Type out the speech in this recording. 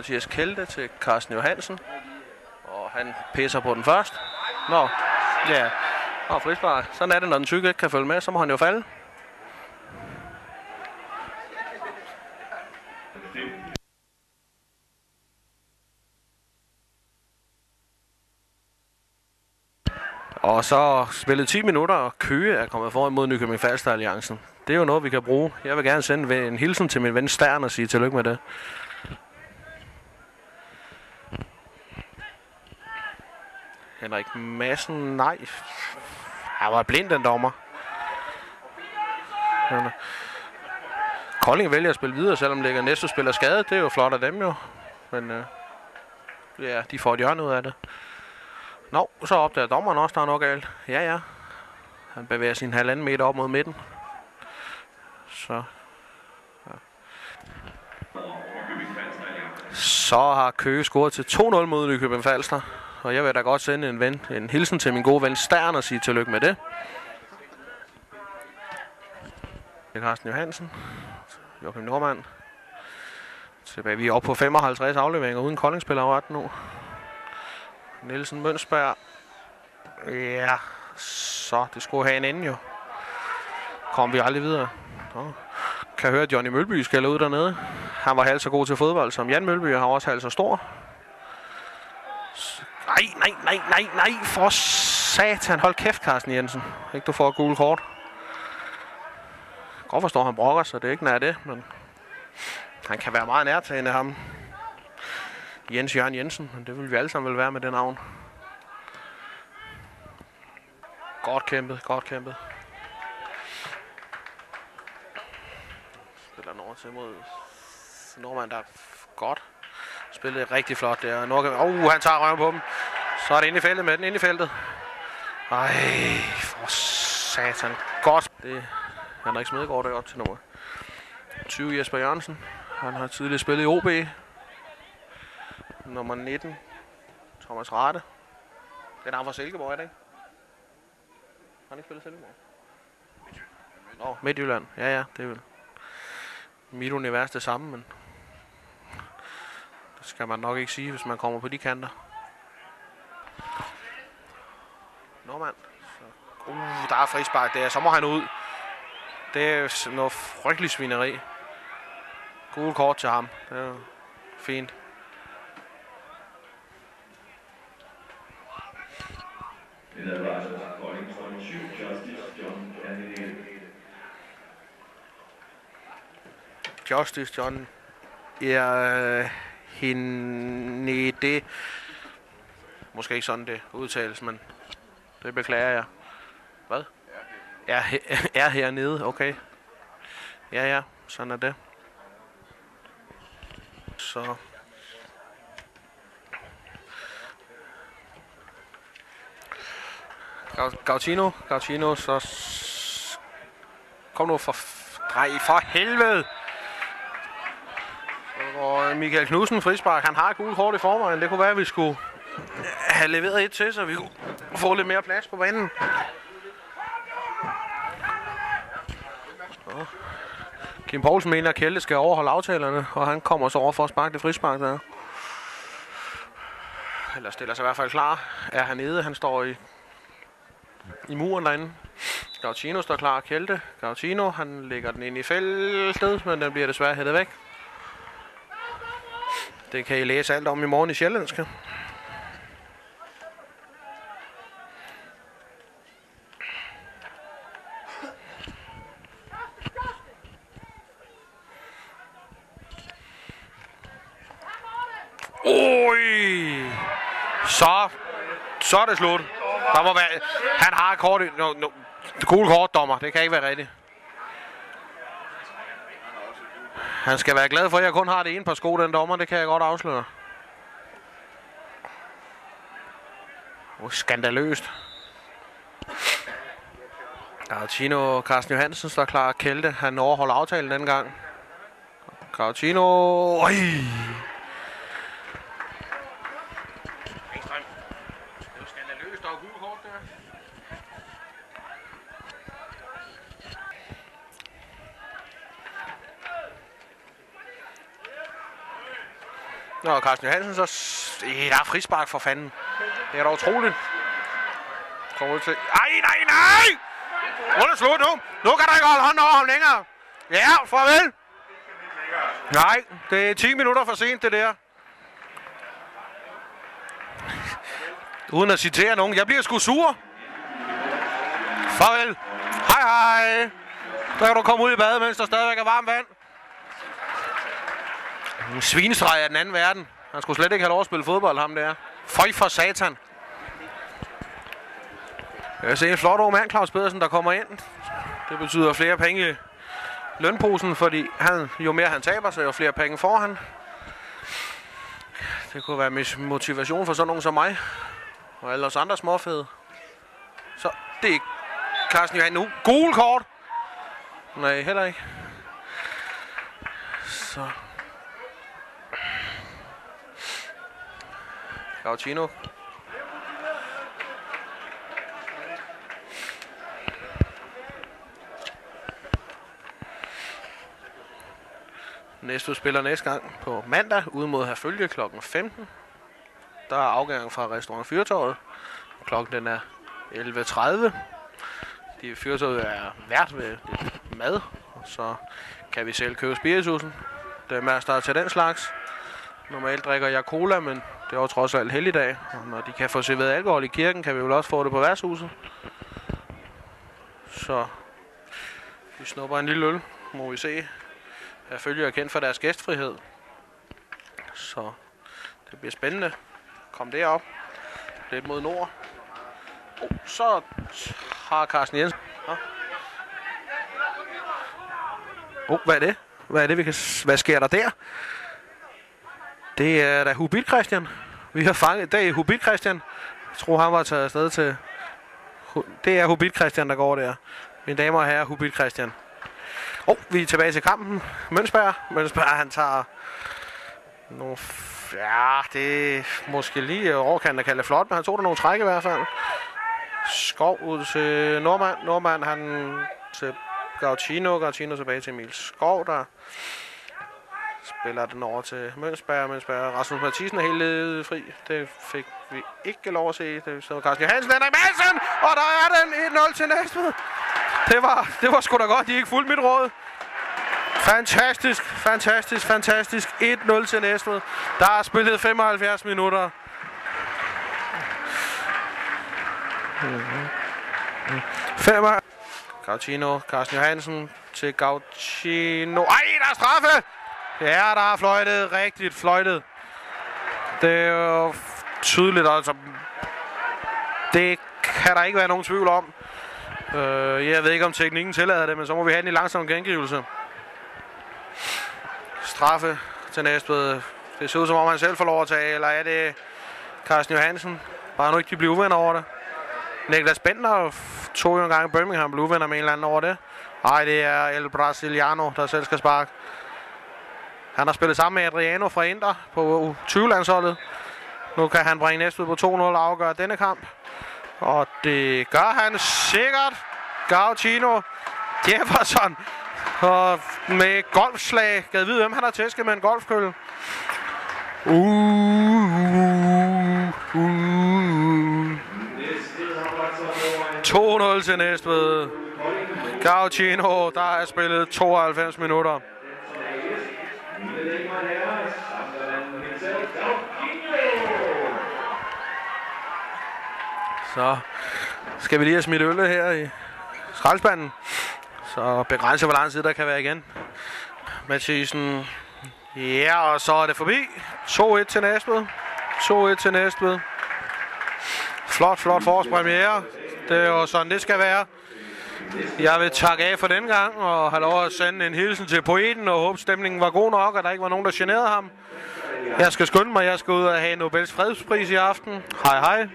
Mathias Kelde til Carsten Johansen. Og han pisser på den først. Nå, ja. Og frispark. Sådan er det, når den tykke ikke kan følge med, så må han jo falde. Og så spillet 10 minutter, og Køge er kommet foran mod Nykøbing Falster Alliancen. Det er jo noget, vi kan bruge. Jeg vil gerne sende en hilsen til min ven Stern og sige tillykke med det. Henrik Madsen, nej. Han var blind, den dommer. Kolding vælger at spille videre, selvom ligger næste spiller skadet. Det er jo flot af dem jo. Men øh, ja, de får et hjørne ud af det. Nå, så opdager dommeren også, der er noget galt. Ja, ja. Han bevæger sin halvanden meter op mod midten. Så. Ja. Så har Køge scoret til 2-0 mod Nykøbing Falster. Og jeg vil da godt sende en, ven, en hilsen til min gode ven Stern og sige tillykke med det. Det er Carsten Johansen. Joachim Normand. Tilbage. Vi er oppe på 55 afleveringer uden koldingspiller ret nu. Nielsen Mønsberg. Ja, så det skulle have en ende jo. Kom vi aldrig videre. Nå. Kan høre, at Johnny Mølby skal ud dernede. Han var halvt så god til fodbold som Jan Mølby, og han var også halvt så stor. Nej, nej, nej, nej, nej, for satan. Hold kæft, Carsten Jensen. Ikke du får et gule kort. Godt forstår, han brokker sig. Det er ikke nær det, men han kan være meget nærtagende ham. Jens Jørgen Jensen, men det vil vi alle sammen vel være med det navn. Godt kæmpet, godt kæmpet. Spiller Norge til mod Normand, der er godt. Spillet rigtig flot der. Norge, oh, han tager røven på dem. Så er det inde i feltet med den, inde i feltet. Ej, for satan. Godt. Det er Henrik Smedegaard der op til nummer 20 Jesper Jørgensen. Han har tidligere spillet i OB. Nummer 19, Thomas Rate. Den er fra Silkeborg, er det ikke? Har han ikke spillet Silkeborg? Midtjylland. Nå, Midtjylland. Ja, ja, det er vel mit univers det samme, men det skal man nok ikke sige, hvis man kommer på de kanter. Normand. Så, uh, der er frispark der. Så må han ud. Det er noget frygteligt svineri. Gode kort til ham. Det er fint. Justice John er øh, det måske ikke sådan det udtales, men det beklager jeg. Hvad? Er, er hernede, okay. Ja, ja, sådan er det. Så. Gau- Gautino, Gautino, så... Kom nu for... Drej for helvede! Og Michael Knudsen, frispark, han har et gult kort i forvejen. Det kunne være, at vi skulle have leveret et til, så vi kunne få lidt mere plads på banen. Så. Kim Poulsen mener, at Kjelde skal overholde aftalerne, og han kommer så over for at sparke det frispark der. Eller stiller sig i hvert fald klar. Er han nede? han står i, i muren derinde. Gautino står klar, Kjelde. Gautino, han lægger den ind i feltet, men den bliver desværre hættet væk. Det kan I læse alt om i morgen i Sjællandske. Ui! Så, så er det slut. Der må være, han har kort, no, no, gule kort, dommer. Det kan ikke være rigtigt. Han skal være glad for, at jeg kun har det ene par sko, den dommer. Det kan jeg godt afsløre. Oh, skandaløst. Gautino Carsten Johansen står klar. Kælte, han overholder aftalen den gang. Gautino... Øj! Det var skandaløst. Der var gule kort der. Nå, Carsten Johansen så... Ja, frispark for fanden. Det er da utroligt. Kommer ud til... Ej, nej, nej! Nu er det slut nu. Nu kan der ikke holde hånden over ham længere. Ja, farvel. Nej, det er 10 minutter for sent, det der. Uden at citere nogen. Jeg bliver sgu sur. Farvel. Hej, hej. Der kan du komme ud i badet, mens der stadigvæk er varmt vand. En svinestreg af den anden verden. Han skulle slet ikke have lov at spille fodbold, ham der. Føj for satan. Jeg ser en flot ung mand, Claus Pedersen, der kommer ind. Det betyder flere penge i lønposen, fordi han, jo mere han taber, så jo flere penge får han. Det kunne være mis- motivation for sådan nogen som mig. Og alle os andre småfede. Så det er Carsten Johan nu. Gul kort. Nej, heller ikke. Så. Gauchino. Næste spiller næste gang på mandag ude mod Herfølge kl. 15. Der er afgang fra restaurant Fyrtåret. Klokken den er 11.30. De Fyrtåret er vært ved lidt mad, så kan vi selv købe spiritusen. Det er masser der til den slags. Normalt drikker jeg cola, men det er jo trods alt helligdag. Og når de kan få serveret alkohol i kirken, kan vi vel også få det på værtshuset. Så vi snupper en lille øl, må vi se. Jeg følger er kendt for deres gæstfrihed. Så det bliver spændende. Kom derop. Lidt mod nord. Oh, så har Carsten Jensen. Ja. Oh, hvad er det? Hvad er det, vi kan... Hvad sker der der? Det er da Hubit Christian. Vi har fanget... Det er Hubit Christian. Jeg tror, han var taget afsted til... Det er Hubit Christian, der går der. Mine damer og herrer, Hubit Christian. Og oh, vi er tilbage til kampen. Mønsberg. Mønsberg, han tager... Nogle... Ja, det er måske lige øh, overkanten at kalde det flot, men han tog der nogle træk i hvert fald. Skov ud til Nordmand. Nordmand, han til Gautino. Gautino tilbage til Emil Skov, der spiller den over til Mønsberg. Mønsberg. Rasmus Mathisen er helt ledet fri. Det fik vi ikke lov at se. Det stod Carsten Johansen, Henrik Madsen, og der er den 1-0 til Næstved. Det var, det var sgu da godt, de ikke fulgte mit råd. Fantastisk, fantastisk, fantastisk. 1-0 til Næstved. Der er spillet 75 minutter. Fem Gautino, Carsten Johansen til Gautino. Ej, der er straffe! Ja, der har fløjtet. Rigtigt fløjtet. Det er jo tydeligt, altså. Det kan der ikke være nogen tvivl om. Øh, jeg ved ikke, om teknikken tillader det, men så må vi have den i langsom gengivelse. Straffe til Næstved. Det ser ud som om, han selv får lov at tage, eller er det Carsten Johansen? Bare nu ikke de bliver uvenner over det. Niklas Bender tog jo en gang i Birmingham, blev uvenner med en eller anden over det. Nej, det er El Brasiliano, der selv skal sparke. Han har spillet sammen med Adriano fra Inter på U20-landsholdet. Nu kan han bringe Næstved på 2-0 og afgøre denne kamp. Og det gør han sikkert. Gauchino Jefferson. Og med golfslag. Gad vide, hvem han har tæsket med en golfkølle. Uh, uh, uh. uh. 2-0 til Næstved. Gauchino, der er spillet 92 minutter. Så skal vi lige have smidt øllet her i skraldespanden. Så begrænse, hvor lang tid der kan være igen. Mathisen. Ja, og så er det forbi. 2-1 til Næstved. 2-1 til Næstved. Flot, flot forårspremiere. Det er jo sådan, det skal være. Jeg vil takke af for den gang, og have lov at sende en hilsen til poeten, og håbe stemningen var god nok, og der ikke var nogen, der generede ham. Jeg skal skynde mig, jeg skal ud og have Nobels fredspris i aften. Hej hej.